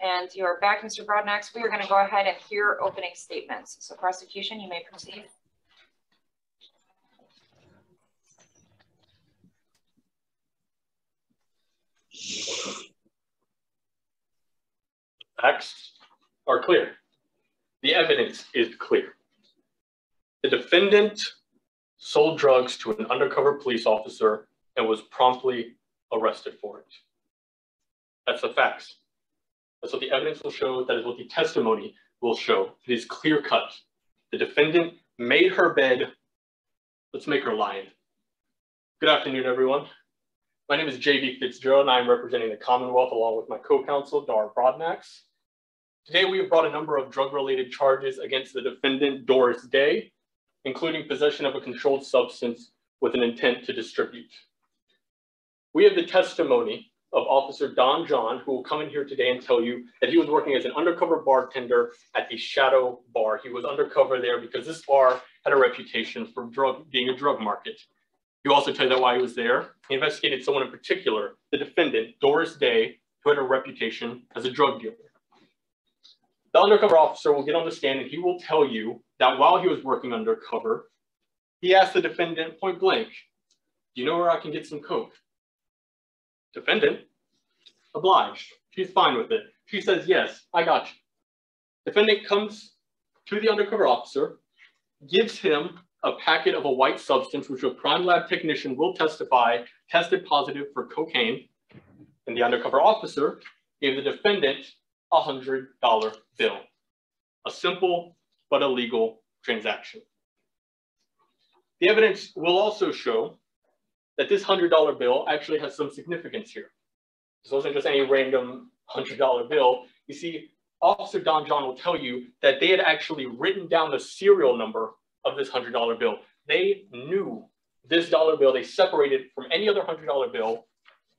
And you're back, Mr. Broadnax. We are going to go ahead and hear opening statements. So prosecution, you may proceed. Facts are clear. The evidence is clear. The defendant sold drugs to an undercover police officer and was promptly arrested for it. That's the facts. That's what the evidence will show. That is what the testimony will show. It is clear cut. The defendant made her bed. Let's make her lion. Good afternoon, everyone. My name is JB Fitzgerald, and I'm representing the Commonwealth along with my co-counsel, Dar Broadnax. Today, we have brought a number of drug-related charges against the defendant, Doris Day, including possession of a controlled substance with an intent to distribute. We have the testimony of Officer Don John, who will come in here today and tell you that he was working as an undercover bartender at the Shadow Bar. He was undercover there because this bar had a reputation for drug being a drug market. He also tell you that while he was there, he investigated someone in particular, the defendant, Doris Day, who had a reputation as a drug dealer. The undercover officer will get on the stand and he will tell you that while he was working undercover, he asked the defendant point blank, do you know where I can get some coke? Defendant, obliged. She's fine with it. She says, yes, I got you. Defendant comes to the undercover officer, gives him a packet of a white substance, which a crime lab technician will testify tested positive for cocaine. And the undercover officer gave the defendant a $100 bill. A simple but illegal transaction. The evidence will also show that this $100 bill actually has some significance here. This wasn't just any random $100 bill. You see, Officer Don John will tell you that they had actually written down the serial number of this $100 bill. They knew this dollar bill, they separated from any other $100 bill,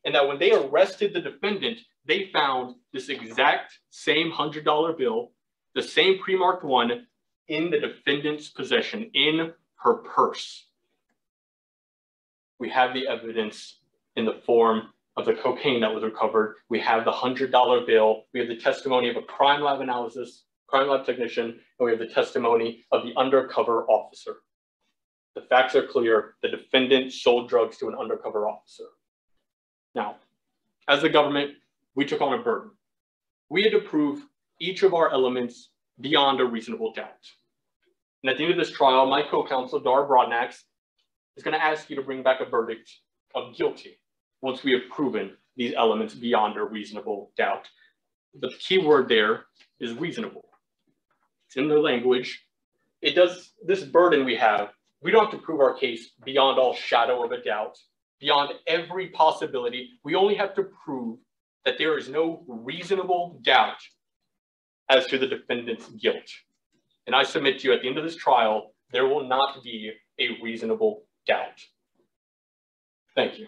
and that when they arrested the defendant, they found this exact same $100 bill, the same pre-marked one, in the defendant's possession, in her purse we have the evidence in the form of the cocaine that was recovered. We have the $100 bill. We have the testimony of a crime lab analysis, crime lab technician, and we have the testimony of the undercover officer. The facts are clear. The defendant sold drugs to an undercover officer. Now, as the government, we took on a burden. We had to prove each of our elements beyond a reasonable doubt. And at the end of this trial, my co-counsel, Dar Broadnax, is going to ask you to bring back a verdict of guilty once we have proven these elements beyond a reasonable doubt. The key word there is reasonable. It's in the language. It does this burden we have. We don't have to prove our case beyond all shadow of a doubt, beyond every possibility. We only have to prove that there is no reasonable doubt as to the defendant's guilt. And I submit to you at the end of this trial, there will not be a reasonable doubt. Thank you.